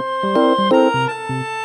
Música